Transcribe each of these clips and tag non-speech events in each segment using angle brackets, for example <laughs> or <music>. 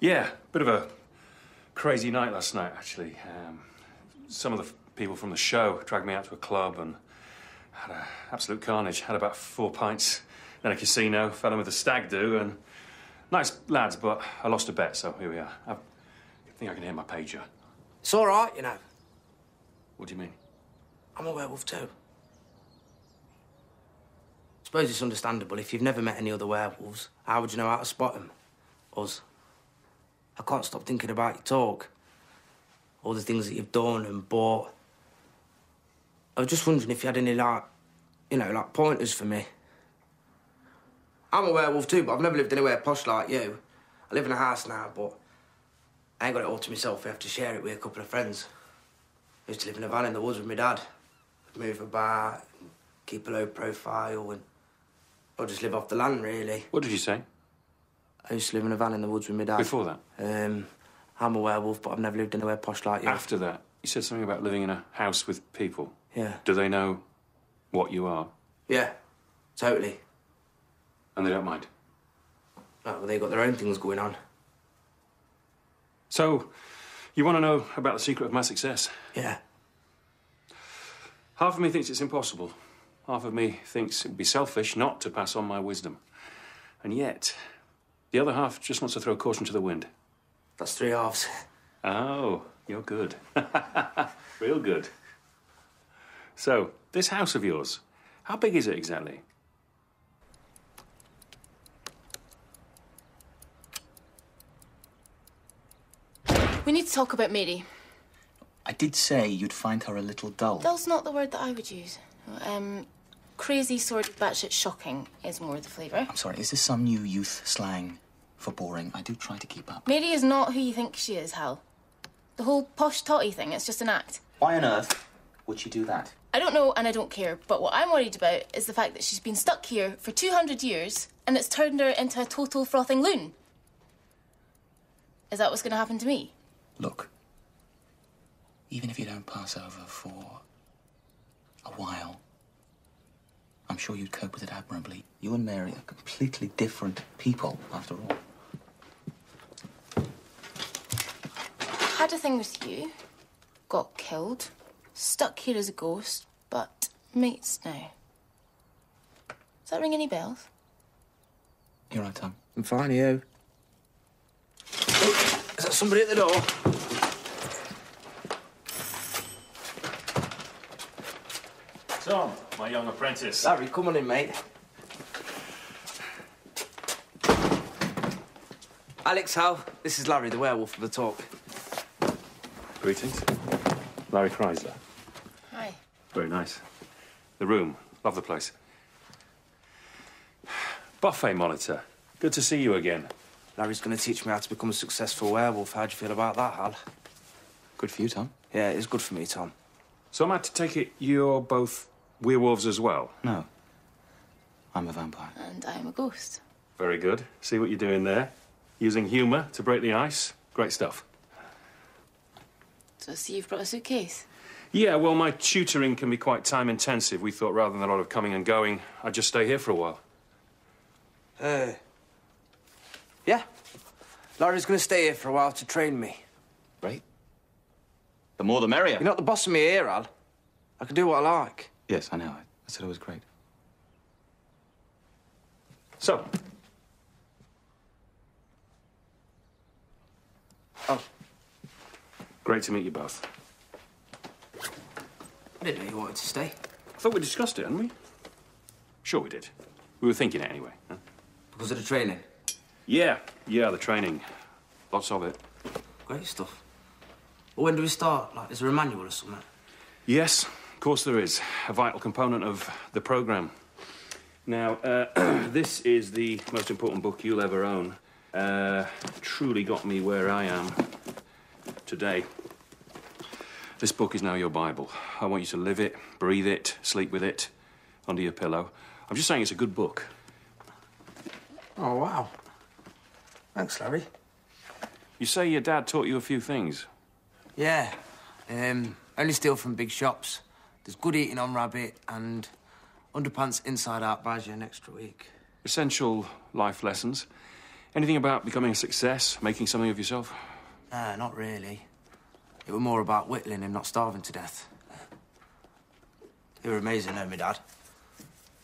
Yeah, bit of a crazy night last night, actually. Um, some of the people from the show dragged me out to a club and had a absolute carnage. Had about four pints, then a casino, fell in with a stag do, and nice lads, but I lost a bet, so here we are. I think I can hear my pager. It's all right, you know. What do you mean? I'm a werewolf too. Suppose it's understandable. If you've never met any other werewolves, how would you know how to spot them? Us. I can't stop thinking about your talk. All the things that you've done and bought. I was just wondering if you had any, like, you know, like pointers for me. I'm a werewolf too, but I've never lived anywhere posh like you. I live in a house now, but I ain't got it all to myself. I have to share it with a couple of friends. I used to live in a van in the woods with my dad. Move about, keep a low profile, and or just live off the land, really. What did you say? I used to live in a van in the woods with my dad. Before that? Um, I'm a werewolf, but I've never lived anywhere posh like you. After that, you said something about living in a house with people. Yeah. Do they know what you are? Yeah, totally. And they don't mind? No, well, they got their own things going on. So, you want to know about the secret of my success? Yeah. Half of me thinks it's impossible. Half of me thinks it would be selfish not to pass on my wisdom. And yet, the other half just wants to throw caution to the wind. That's three halves. Oh, you're good. <laughs> Real good. So, this house of yours, how big is it exactly? We need to talk about Mary. I did say you'd find her a little dull. Dull's not the word that I would use. Um, crazy, sordid, batshit shocking is more of the flavour. I'm sorry, is this some new youth slang for boring? I do try to keep up. Mary is not who you think she is, Hal. The whole posh totty thing, it's just an act. Why on earth would she do that? I don't know and I don't care, but what I'm worried about is the fact that she's been stuck here for 200 years and it's turned her into a total frothing loon. Is that what's going to happen to me? Look, even if you don't pass over for a while, I'm sure you'd cope with it admirably. You and Mary are completely different people, after all. Had a thing with you, got killed, stuck here as a ghost, but mates now. Does that ring any bells? You're right, Tom. I'm fine, you. Is that somebody at the door? Tom, my young apprentice. Larry, come on in, mate. Alex, Hal, this is Larry, the werewolf of the talk. Greetings. Larry Chrysler. Hi. Very nice. The room. Love the place. Buffet monitor. Good to see you again. Larry's going to teach me how to become a successful werewolf. How do you feel about that, Hal? Good for you, Tom. Yeah, it's good for me, Tom. So I'm I to take it you're both werewolves as well? No. I'm a vampire. And I am a ghost. Very good. See what you're doing there? Using humour to break the ice. Great stuff. So I see you've brought a suitcase. Yeah, well, my tutoring can be quite time intensive. We thought rather than a lot of coming and going, I'd just stay here for a while. Uh, yeah. Larry's going to stay here for a while to train me. Great. The more the merrier. You're not the boss of me here, Al. I can do what I like. Yes, I know. I said it was great. So, Oh, great to meet you both. I didn't know you wanted to stay. I thought we discussed it, hadn't we? Sure we did. We were thinking it anyway. Huh? Because of the training. Yeah, yeah, the training. Lots of it. Great stuff. Well, when do we start? Like, is there a manual or something? Yes, of course there is. A vital component of the program. Now, uh, <clears throat> this is the most important book you'll ever own. Uh, truly got me where I am today. This book is now your Bible. I want you to live it, breathe it, sleep with it, under your pillow. I'm just saying it's a good book. Oh, wow. Thanks, Larry. You say your dad taught you a few things. Yeah. Um, only steal from big shops. There's good eating on rabbit and underpants inside out buys you an extra week. Essential life lessons. Anything about becoming a success, making something of yourself? Nah, not really. It was more about whittling him, not starving to death. You were amazing, though, my dad.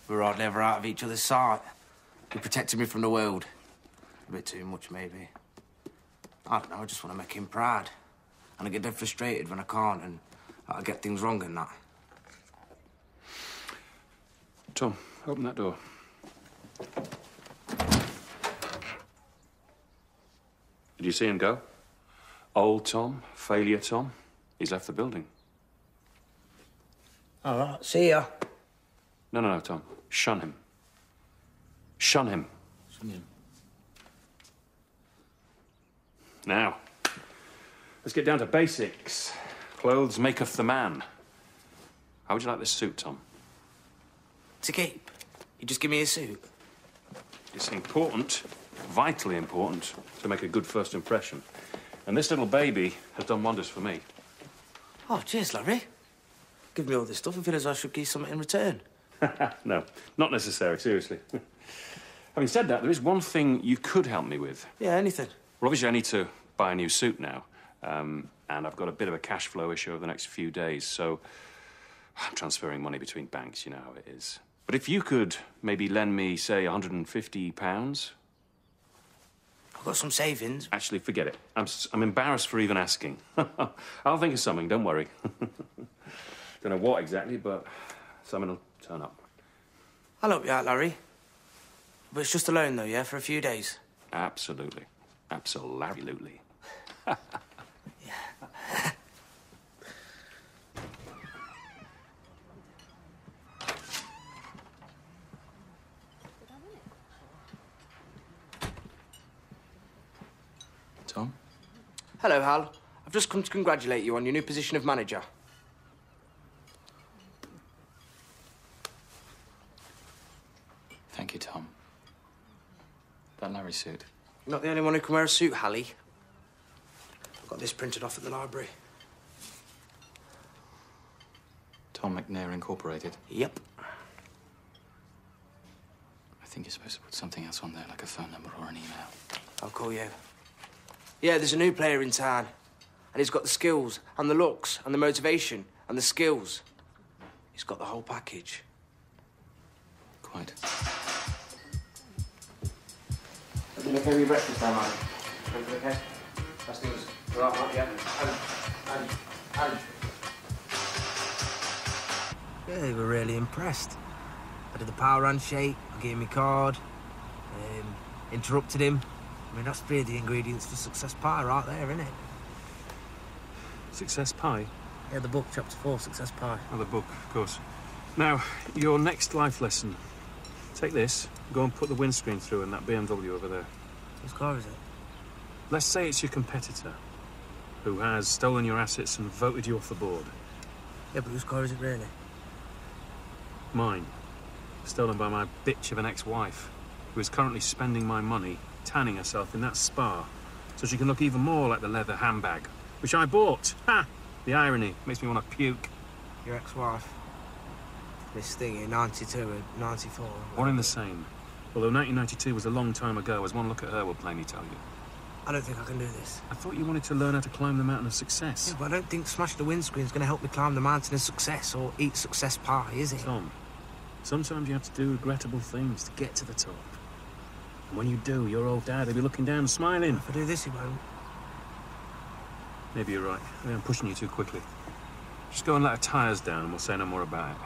We were hardly ever out of each other's sight. He protected me from the world. A bit too much, maybe. I don't know, I just want to make him proud. And I get dead frustrated when I can't, and I get things wrong and that. Tom, open that door. Did you see him go? Old Tom, failure Tom. He's left the building. All right, see ya. No, no, no, Tom. Shun him. Shun him. Shun him. Now, let's get down to basics. Clothes maketh the man. How would you like this suit, Tom? To keep. You just give me a suit. It's important, vitally important, to make a good first impression. And this little baby has done wonders for me. Oh, cheers, Larry. Give me all this stuff and feel as I should give something in return. <laughs> no, not necessary, seriously. <laughs> Having said that, there is one thing you could help me with. Yeah, anything. Well, obviously, I need to buy a new suit now. Um, and I've got a bit of a cash flow issue over the next few days, so I'm transferring money between banks, you know how it is. But if you could maybe lend me, say, 150 pounds. I've got some savings. Actually, forget it. I'm, I'm embarrassed for even asking. <laughs> I'll think of something, don't worry. <laughs> don't know what exactly, but something will turn up. I'll help you out, Larry. But it's just a loan, though, yeah, for a few days. Absolutely. Absolutely. <laughs> Tom? Hello, Hal. I've just come to congratulate you on your new position of manager. Thank you, Tom. That Larry suit. You're not the only one who can wear a suit, Hallie. I've got this printed off at the library. Tom McNair Incorporated. Yep. I think you're supposed to put something else on there, like a phone number or an email. I'll call you. Yeah, there's a new player in town. And he's got the skills, and the looks, and the motivation, and the skills. He's got the whole package. Quite. Everything okay with your breakfast now, man? Everything okay? How's things? All right, right, yeah. And, and, and. Yeah, they were really impressed. I did the power handshake, I gave him my card, um, interrupted him. I mean, that's three of the ingredients for success pie right there, isn't it? Success pie? Yeah, the book, chapter four, success pie. Oh, the book, of course. Now, your next life lesson. Take this, go and put the windscreen through in that BMW over there. Whose car is it? Let's say it's your competitor who has stolen your assets and voted you off the board. Yeah, but whose car is it really? Mine. Stolen by my bitch of an ex wife, who is currently spending my money tanning herself in that spa so she can look even more like the leather handbag, which I bought. Ha! The irony makes me want to puke. Your ex-wife. This thing in 92 and 94. One in the same. Although 1992 was a long time ago, as one look at her will plainly tell you. I don't think I can do this. I thought you wanted to learn how to climb the mountain of success. Yeah, but I don't think smash the windscreen's going to help me climb the mountain of success or eat success pie, is it? Tom, sometimes you have to do regrettable things to get to the top. And when you do, your old dad will be looking down and smiling. If I do this, he won't. Maybe you're right. Maybe I'm pushing you too quickly. Just go and let her tyres down and we'll say no more about it.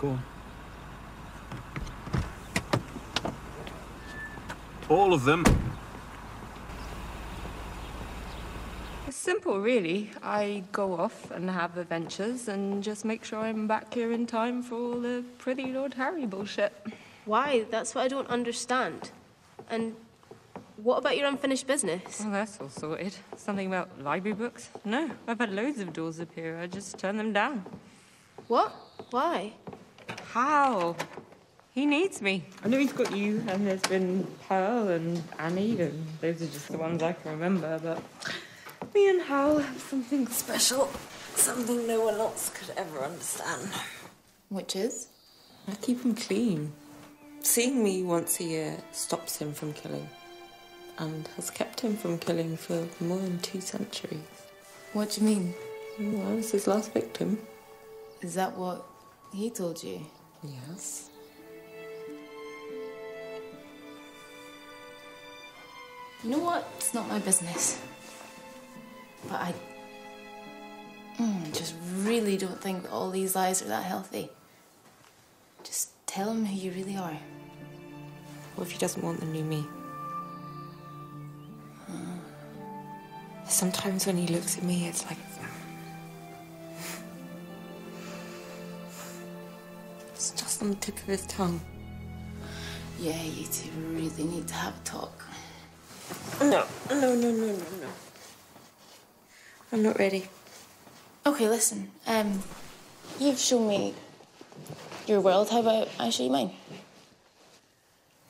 Go on. All of them. It's simple, really. I go off and have adventures and just make sure I'm back here in time for all the pretty Lord Harry bullshit. Why? That's what I don't understand. And what about your unfinished business? Well, that's all sorted. Something about library books? No, I've had loads of doors appear. I just turn them down. What? Why? How? He needs me. I know he's got you, and there's been Pearl and Annie, and those are just the ones I can remember, but me and Hal have something special. Something no one else could ever understand. Which is? I keep him clean. Seeing me once a year stops him from killing and has kept him from killing for more than two centuries. What do you mean? Well, I was his last victim. Is that what he told you? Yes. You know what? It's not my business. But I mm, just really don't think that all these lies are that healthy. Just tell him who you really are. What if he doesn't want the new me? Sometimes when he looks at me, it's like. It's just on the tip of his tongue. Yeah, you two really need to have a talk. No, no, no, no, no, no. I'm not ready. Okay, listen. Um, you've shown me your world. How about I show you mine?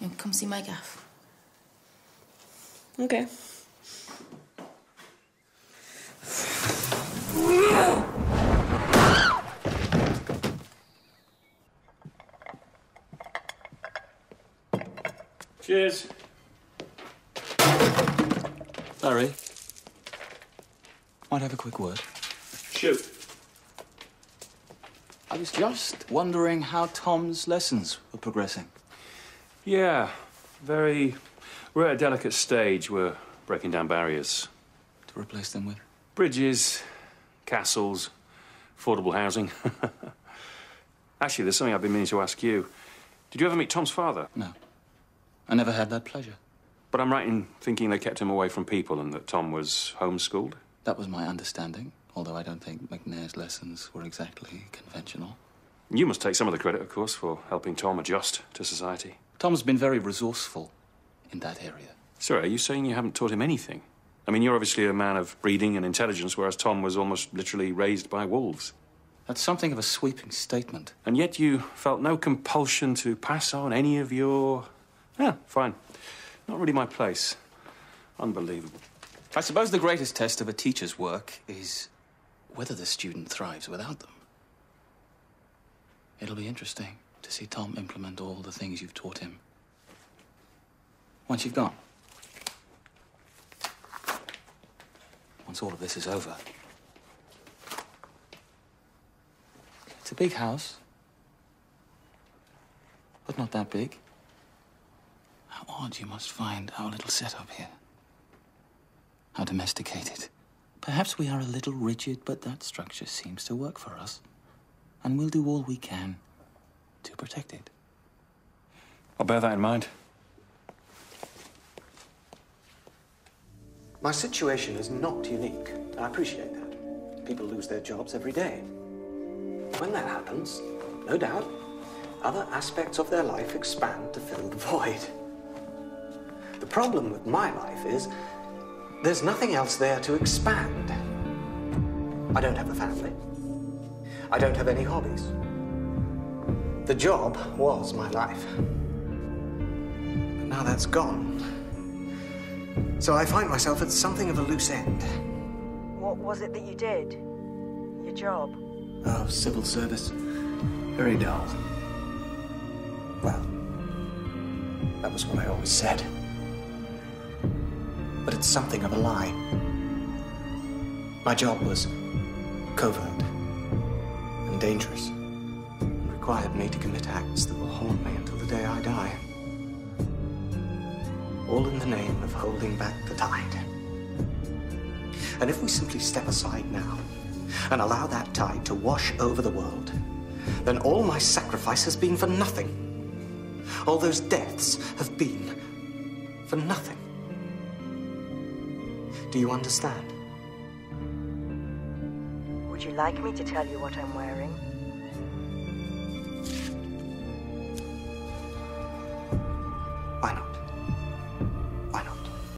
And come see my gaff. Okay. Cheers. Larry, might have a quick word. Shoot. I was just wondering how Tom's lessons were progressing. Yeah, very. We're at a delicate stage. We're breaking down barriers. To replace them with? Bridges, castles, affordable housing. <laughs> Actually, there's something I've been meaning to ask you. Did you ever meet Tom's father? No. I never had that pleasure. But I'm right in thinking they kept him away from people and that Tom was homeschooled? That was my understanding, although I don't think McNair's lessons were exactly conventional. You must take some of the credit, of course, for helping Tom adjust to society. Tom's been very resourceful in that area. Sorry, are you saying you haven't taught him anything? I mean, you're obviously a man of breeding and intelligence, whereas Tom was almost literally raised by wolves. That's something of a sweeping statement. And yet you felt no compulsion to pass on any of your. Yeah, fine. Not really my place. Unbelievable. I suppose the greatest test of a teacher's work is whether the student thrives without them. It'll be interesting to see Tom implement all the things you've taught him. Once you've gone. Once all of this is over. It's a big house, but not that big. How odd you must find our little setup here. How domesticated. Perhaps we are a little rigid, but that structure seems to work for us. And we'll do all we can to protect it. I'll bear that in mind. My situation is not unique. I appreciate that. People lose their jobs every day. When that happens, no doubt, other aspects of their life expand to fill the <laughs> void. The problem with my life is there's nothing else there to expand. I don't have a family. I don't have any hobbies. The job was my life. But now that's gone. So I find myself at something of a loose end. What was it that you did? Your job? Oh, civil service. Very dull. Well, that was what I always said. But it's something of a lie. My job was covert and dangerous. and required me to commit acts that will haunt me until the day I die. All in the name of holding back the tide. And if we simply step aside now and allow that tide to wash over the world, then all my sacrifice has been for nothing. All those deaths have been for nothing. Do you understand? Would you like me to tell you what I'm wearing?